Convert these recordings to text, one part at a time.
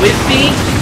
with me?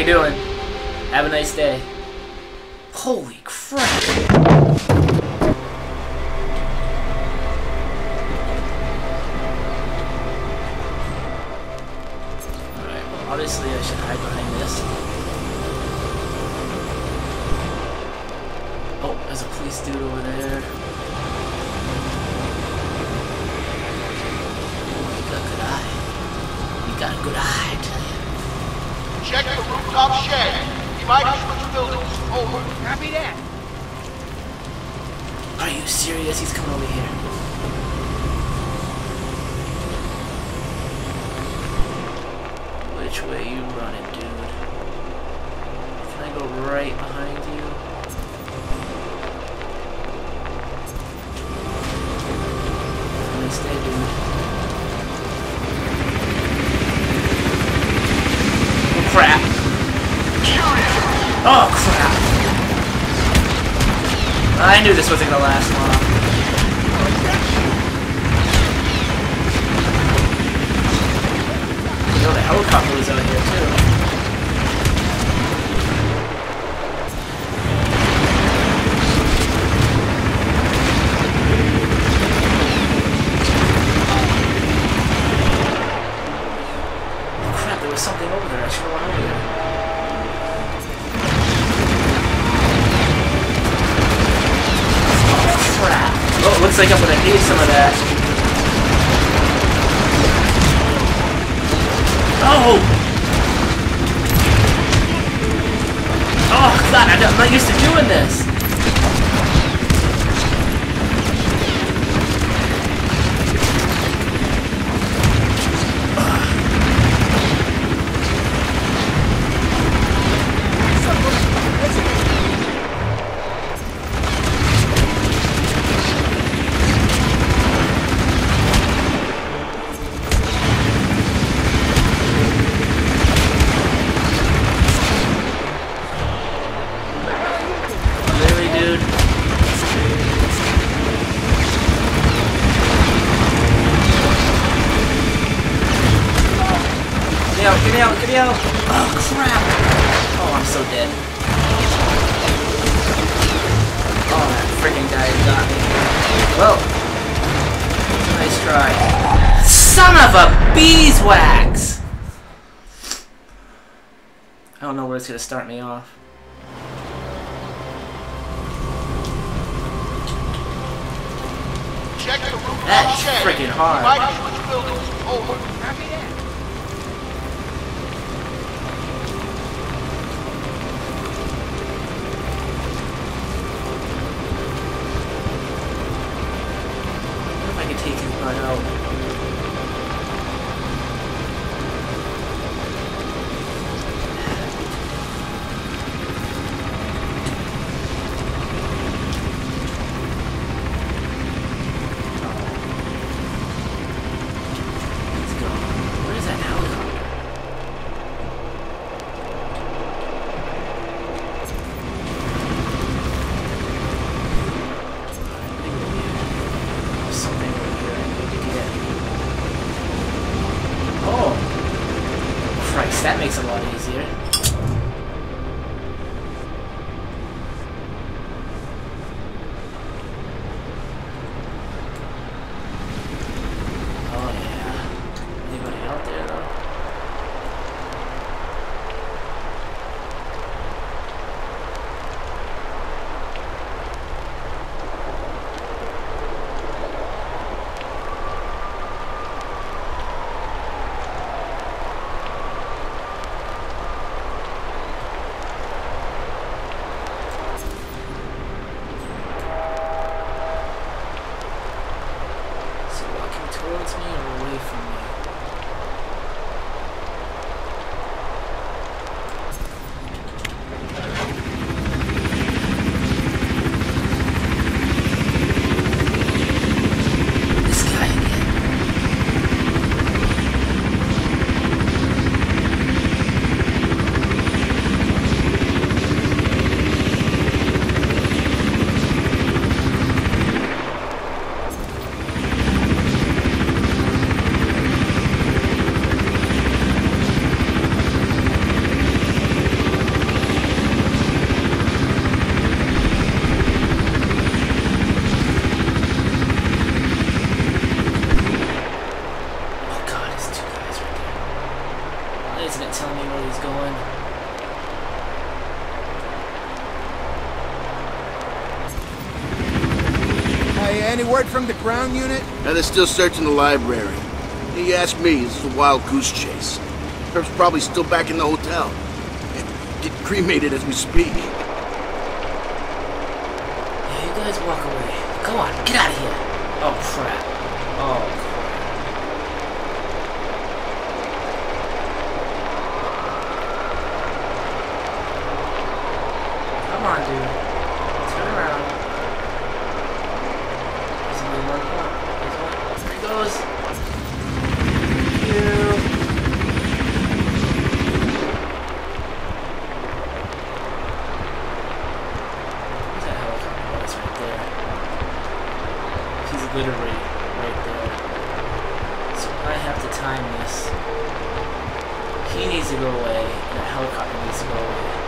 You doing? Have a nice day. Holy crap. Obviously I should hide behind this. Oh, there's a police dude over there. You got a good eye. You got a good eye. Check the rooftop shed. He might have switched buildings. Over. Copy that. Are you serious? He's coming over here. Which way you running, dude? Can I go right behind you? Oh crap! I knew this wasn't gonna last long. You know, the helicopter was out here too. Oh! Oh god, I'm not used to doing this. Me out, get me out! Oh, crap! Oh, I'm so dead. Oh, that freaking guy got me. Well, nice try. Son of a beeswax! I don't know where it's gonna start me off. Check the roof That's of the shed. freaking hard. Makes it a lot easier. Oh yeah. Anybody out there though? Is he walking towards me or away from me? This guy again. Oh god, it's two guys right there. Why isn't it telling me where he's going? Hey, any word from the ground unit? Now they're still searching the library. You ask me, this is a wild goose chase. Herb's probably still back in the hotel. Get cremated as we speak. Yeah, you guys walk away. Come on, get out of here. Oh crap. Oh crap. Come on, dude. Turn around. There's only one more. There's one. There he goes. You. There's that helicopter that's right there. He's literally right there. So I have to time this. He needs to go away, and the helicopter needs to go away.